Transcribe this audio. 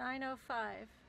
9.05.